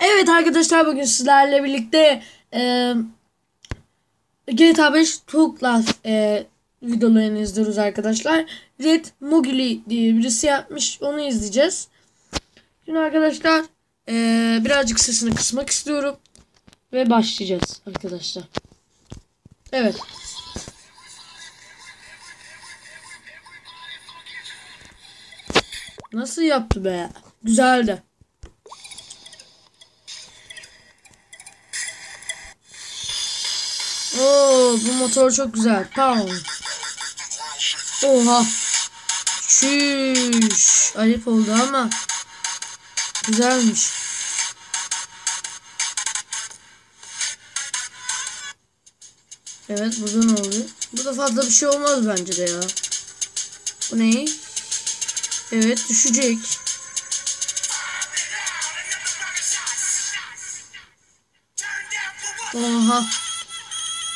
Evet arkadaşlar bugün sizlerle birlikte e, GTA 5 Talk Life e, videolarını izliyoruz arkadaşlar. Red Mogili diye birisi yapmış. Onu izleyeceğiz. Şimdi arkadaşlar e, birazcık sesini kısmak istiyorum. Ve başlayacağız arkadaşlar. Evet. Nasıl yaptı be? Güzeldi. Oo, bu motor çok güzel. Tamam. Oha. Şüş. Ayıp oldu ama. Güzelmiş. Evet burada ne oluyor? Burada fazla bir şey olmaz bence de ya. Bu ne? Evet düşecek. Oha.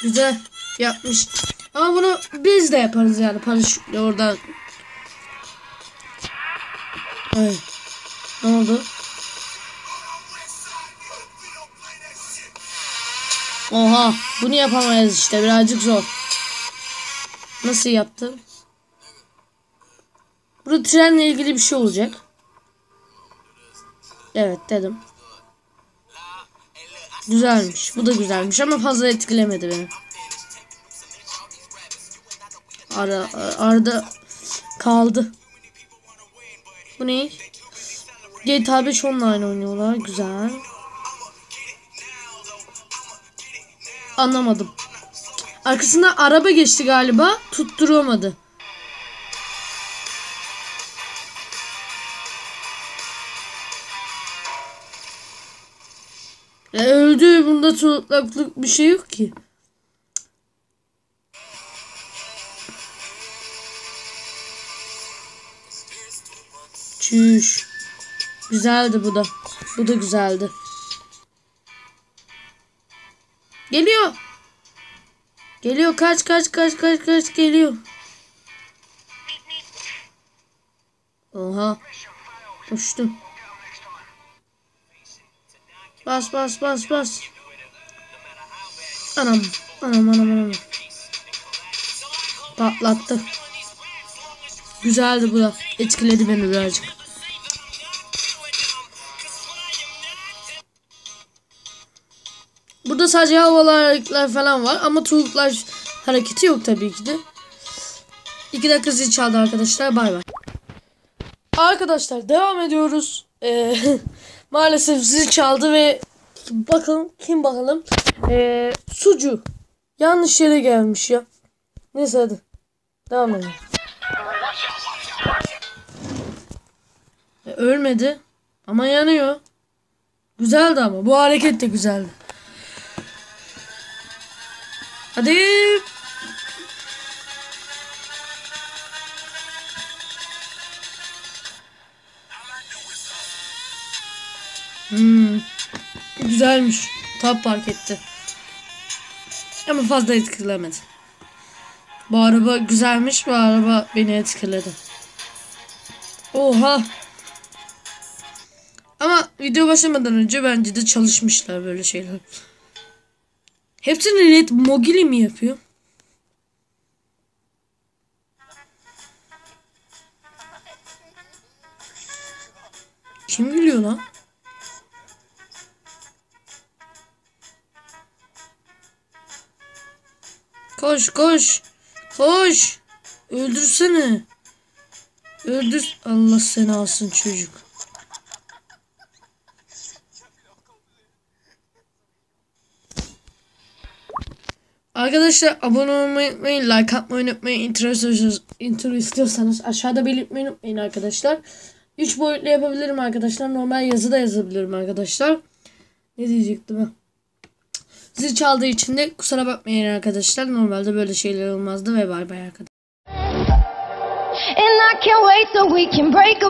Güzel yapmış. Ama bunu biz de yaparız yani paraşütle oradan. Ay. Ne oldu? Oha. Bunu yapamayız işte. Birazcık zor. Nasıl yaptım? Burada trenle ilgili bir şey olacak. Evet dedim. Güzelmiş. Bu da güzelmiş ama fazla etkilemedi beni. Ara, arada kaldı. Bu ne? GTA 5 online oynuyorlar. Güzel. Anlamadım. Arkasında araba geçti galiba. Tutturamadı. E öldü. Bunda tutlaklık bir şey yok ki. Çüş. Güzeldi bu da. Bu da güzeldi. Geliyor. Geliyor. Kaç kaç kaç kaç kaç geliyor. Oha. Uçtum. Bas bas bas bas. Anam. Anam anam anam. Patlattı. Güzeldi bu da. Etkiledi beni birazcık. Burada sadece havalar falan var ama tuğluklar hareketi yok tabii ki de. 2 dakika zil çaldı arkadaşlar. Bay bay. Arkadaşlar devam ediyoruz. Ee, maalesef zil çaldı ve bakalım kim bakalım. Ee, sucu. Yanlış yere gelmiş ya. Neyse hadi. Devam edelim. E, ölmedi. Ama yanıyor. Güzeldi ama. Bu hareket de güzeldi. Hadi. Hmm. Güzelmiş. Top park etti. Ama fazla etkilemedi. Bu araba güzelmiş. Bu araba beni etkiledi. Oha. Ama video başlamadan önce bence de çalışmışlar böyle şeyler. Hepsini Red Mogili mi yapıyor? Kim gülüyor lan? Koş koş. Koş. Öldürsene. Öldür. Allah seni alsın çocuk. Arkadaşlar abone olmayı unutmayın. Like atmayı unutmayın. Intro, istiyorsanız aşağıda belirtmeyi unutmayın arkadaşlar. 3 boyutlu yapabilirim arkadaşlar. Normal yazı da yazabilirim arkadaşlar. Ne diyecektim ben? Zil çaldığı için de kusura bakmayın arkadaşlar. Normalde böyle şeyler olmazdı ve bay bay arkadaşlar. And I can't wait so we can break